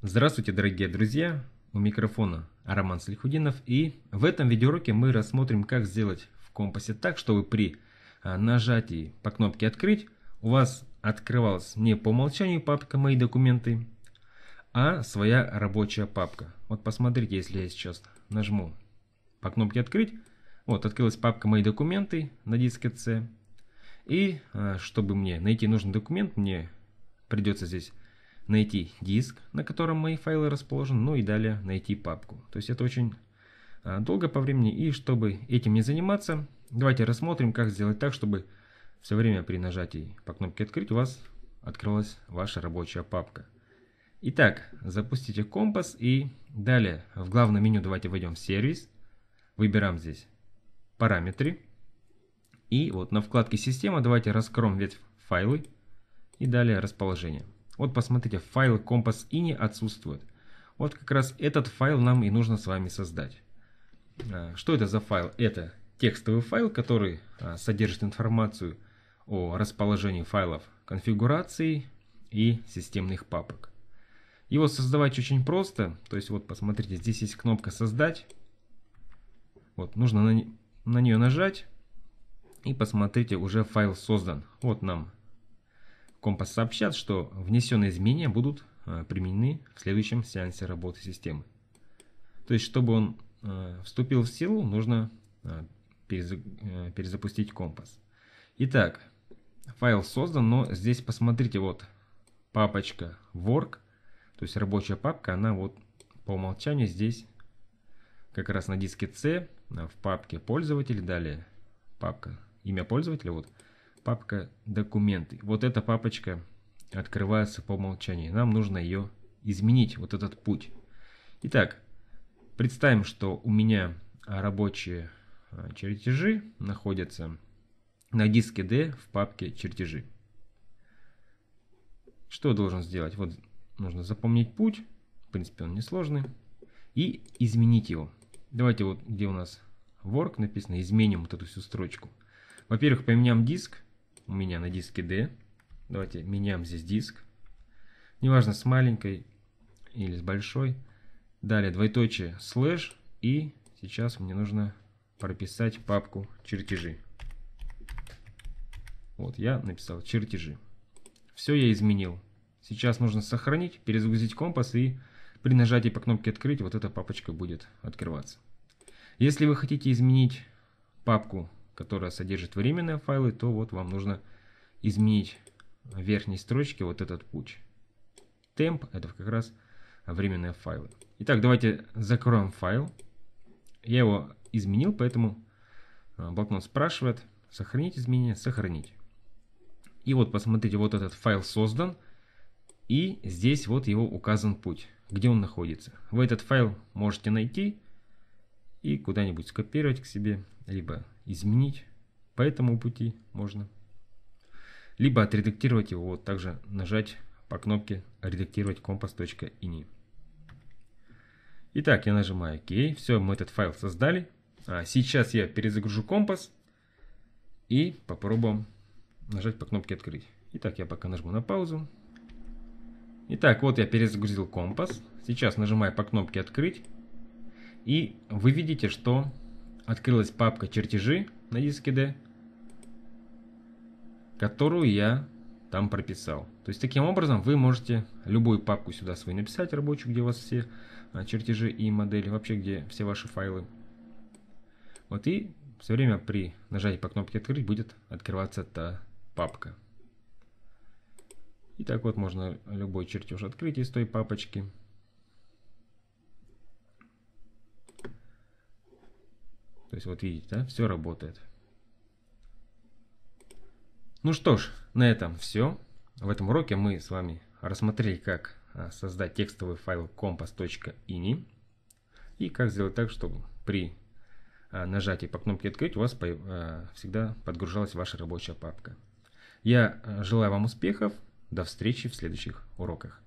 Здравствуйте, дорогие друзья! У микрофона Роман Салихудинов и в этом видеоуроке мы рассмотрим, как сделать в компасе так, чтобы при а, нажатии по кнопке «Открыть» у вас открывалась не по умолчанию папка «Мои документы», а своя рабочая папка. Вот посмотрите, если я сейчас нажму по кнопке «Открыть», вот открылась папка «Мои документы» на диске C. И а, чтобы мне найти нужный документ, мне придется здесь найти диск, на котором мои файлы расположены, ну и далее найти папку. То есть это очень а, долго по времени. И чтобы этим не заниматься, давайте рассмотрим, как сделать так, чтобы все время при нажатии по кнопке «Открыть» у вас открылась ваша рабочая папка. Итак, запустите компас и далее в главном меню давайте войдем в сервис. Выбираем здесь параметры. И вот на вкладке система давайте раскроем ветвь файлы и далее расположение. Вот посмотрите, файл компас ini отсутствует. Вот как раз этот файл нам и нужно с вами создать. А, что это за файл? Это текстовый файл, который а, содержит информацию о расположении файлов конфигурации и системных папок. Его создавать очень просто. То есть вот посмотрите, здесь есть кнопка «Создать». Вот, нужно на, на нее нажать. И посмотрите, уже файл создан. Вот нам Компас сообщат, что внесенные изменения будут а, применены в следующем сеансе работы системы. То есть, чтобы он а, вступил в силу, нужно а, перезапустить компас. Итак, файл создан, но здесь посмотрите, вот папочка work, то есть рабочая папка, она вот по умолчанию здесь как раз на диске C, в папке пользователь, далее папка имя пользователя, вот папка «Документы». Вот эта папочка открывается по умолчанию. Нам нужно ее изменить, вот этот путь. Итак, представим, что у меня рабочие а, чертежи находятся на диске D в папке «Чертежи». Что должен сделать? Вот нужно запомнить путь, в принципе он несложный, и изменить его. Давайте вот где у нас work написано, изменим вот эту всю строчку. Во-первых, поменяем диск, у меня на диске D. Давайте меняем здесь диск. Неважно с маленькой или с большой. Далее двоеточие слэш. И сейчас мне нужно прописать папку чертежи. Вот я написал чертежи. Все я изменил. Сейчас нужно сохранить, перезагрузить компас и при нажатии по кнопке открыть вот эта папочка будет открываться. Если вы хотите изменить папку которая содержит временные файлы, то вот вам нужно изменить в верхней строчке вот этот путь. Темп это как раз временные файлы. Итак, давайте закроем файл. Я его изменил, поэтому а, блокнот спрашивает сохранить изменения, сохранить. И вот посмотрите, вот этот файл создан. И здесь вот его указан путь, где он находится. Вы этот файл можете найти и куда-нибудь скопировать к себе, либо изменить по этому пути можно. Либо отредактировать его, вот также нажать по кнопке «Редактировать компас.ini». Итак, я нажимаю ОК. Все, мы этот файл создали. А сейчас я перезагружу компас и попробуем нажать по кнопке «Открыть». Итак, я пока нажму на паузу. Итак, вот я перезагрузил компас. Сейчас нажимаю по кнопке «Открыть». И вы видите, что открылась папка чертежи на диске D, которую я там прописал. То есть таким образом вы можете любую папку сюда свою написать рабочую, где у вас все а, чертежи и модели, вообще где все ваши файлы. Вот и все время при нажатии по кнопке открыть будет открываться эта папка. И так вот можно любой чертеж открыть из той папочки. Есть вот видите, да, все работает. Ну что ж, на этом все. В этом уроке мы с вами рассмотрели, как а, создать текстовый файл compass.ini и как сделать так, чтобы при а, нажатии по кнопке «Открыть» у вас а, всегда подгружалась ваша рабочая папка. Я желаю вам успехов. До встречи в следующих уроках.